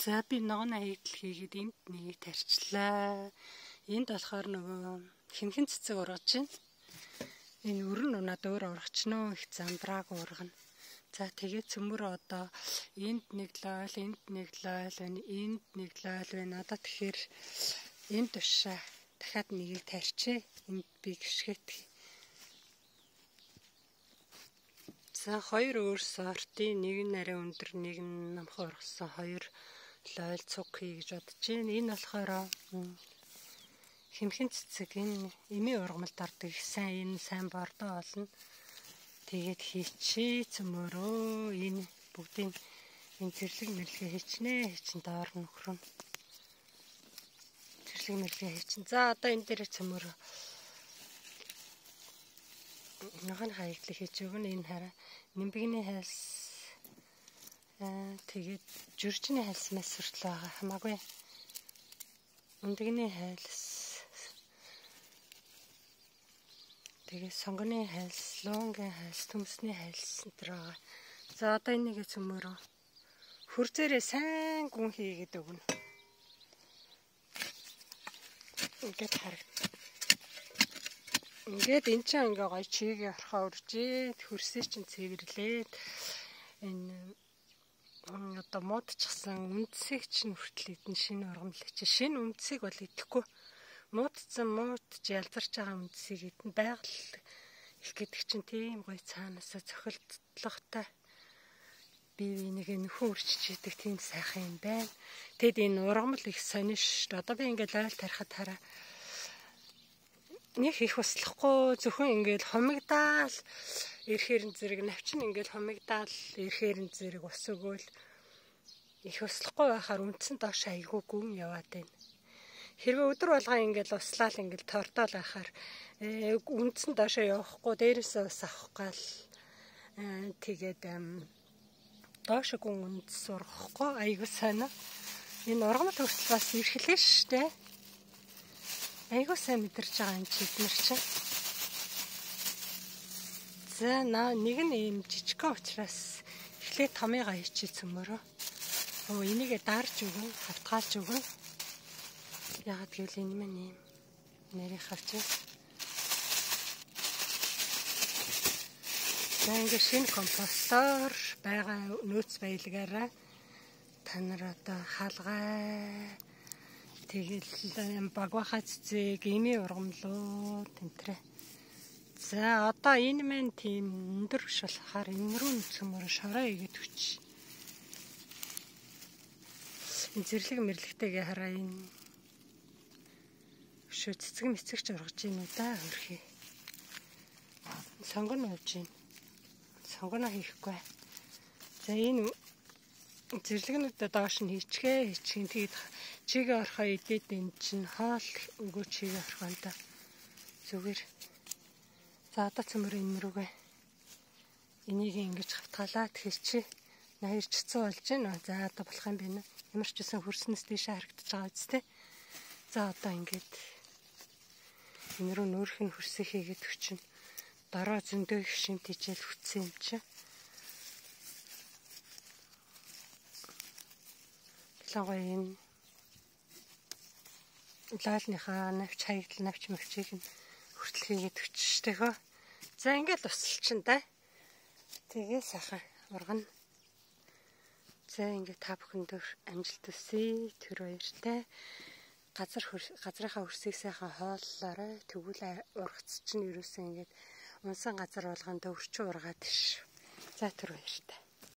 За би ногоон аягдл хийгээд энд нэг тарчлаа. Энд болохоор нөгөө хэмхэн цэцэг ургаж байна. Энэ өрн унаад өөр ургачноо их замбрааг ургана. За тэгээд цөмөр одоо энд нэг лойл, энд нэг лойл байна, энд нэг лойл байна. Одоо тэгэхээр энд тушаа дахиад нэгийг тарьчээ. Энд би гიშгэт. За хоёр өөр сортын нэг нь арай өндөр, нэг нь намхан ургасан хоёр лойл цуг хий гэж бодож байна. Энэ болохоор хэмхэн цэцэг энэ эмийн ургамал дарддаг сайн энэ сайн бордоо олно. Тэгээд хийчээ цөмөрөө энэ бүгдийн энэ зэрлэг мэрлэгээ хийчнэ. Хийчин доор нөхрөн. Зэрлэг мэрлэгээ хийчин. За одоо энэ дээр цөмөрөө нөхөн хаяглыг хийж өгнө энэ хараа нимбигний хайлс аа тэгээд жүрчний хайлс мэс хүртэл байгаа. Хамаагүй. Өндөгний хайлс. Тэгээд сонгоны хайлс лонгийн хайлс төмсний хайлс энэ байгаа. За одоо энийгээ цөмөрөө хурцээрээ сайн гүн хийгээд өгнө ингээд харагд Ингээд эн чинь ингээ гоё чигээ орхоо уржээд хөрсөө чинь цэвэрлээд одоо муудчихсан үндсийг чинь хүртэл идэн шинэ ургамлаа чи шинэ үндсийг бол идэхгүй муудсан муудж ялзарч байгаа үндсийг идэн байгаль их гэдэг чинь тийм гоё цаанаасаа цохилтлогтой бие биенийг нөхөн үрчиж идэг тийм сайхан юм байна. Тэгэд энэ ургамал их сониш. Одоо би ингээд ойл тарихад хараа нэг их услахгүй зөвхөн ингээл хомигдаал эрхээр зэрэг навчин ингээл хомигдаал эрхээр зэрэг ус өгөөл их услахгүй байхаар үндсэн доош айгүй гүн яваад байна. Хэрвээ өдөр болгоо ингээл услаал ингээл тордоол байхаар э, үндсэн доошоо явахгүй дээрээсээ ус авах гал э, тэгээд доош гүн үндс урахгүй айгүй санаа. Энэ ургамал хүртэл бас эрхлээ штэ. Айгуу сайн мэдэрч байгаа юм чи эднэр чинь. За нэг нь ийм жижигхэн учраас эхлээд томьёогоо хийчих цөмөрөө. Оо энийгээ дарж өгнө, хавтгаалж өгнө. Ягаад гэвэл энэ мань ийм нэрийн хавч. За ингээд шинэ компостоор байгаа нөөц баялгаараа та нар одоо хаалгаа Тэгэл багвахаа цэцэг, имийн ургамлуу тэнтрэ. За одоо энэ маань тийм өндөр болохоор энэ рүү цөмөр шороо игээд өч. Энэ зэрлэг мэрлэгтэйгээ хараа энэ. Шүү цэцэг мэцэгч ургаж ийн үү да хөрхий. Сонгоно ууж ийн. Сонгоно хийхгүй. За энэ зэрлэгнүүдэд доош нь хийчгээ хийчихин тэгээд чигээ орхоо идээд эн чинь хоол өгөө чигээ орхоонда зүгээр. За одоо цөмөр энэ рүүгээ. Энийг ингэж хавтгалаа тэгэхээр чи 80 болж байна. За одоо болох юм байна ямар ч үсэн хөрснөөс дэше харагдаж байгаа үстэй за одоо ингээд энэ рүү нөөрх нь хөрсөө хийгээд өчнө дараа зөндөө их шимт ижил хүтсэн юм чинь Ялангуяа энэ лаалныхаа навч хаягдл навч мөвчийг нь хүртэл хийгээд өчштэй хөө. За ингээд усалчин да. Тэгээ сайхан ургана. За ингээд та бүхэнд амжилт хүсье. Тэр баяртай. Газар газрынхаа хөрсийг сайхан хооллоорой. Тэгвэл ургац чинь ерөөсөө ингээд унсан газар болгонд өвчин ургаад ш. За тэр баяртай.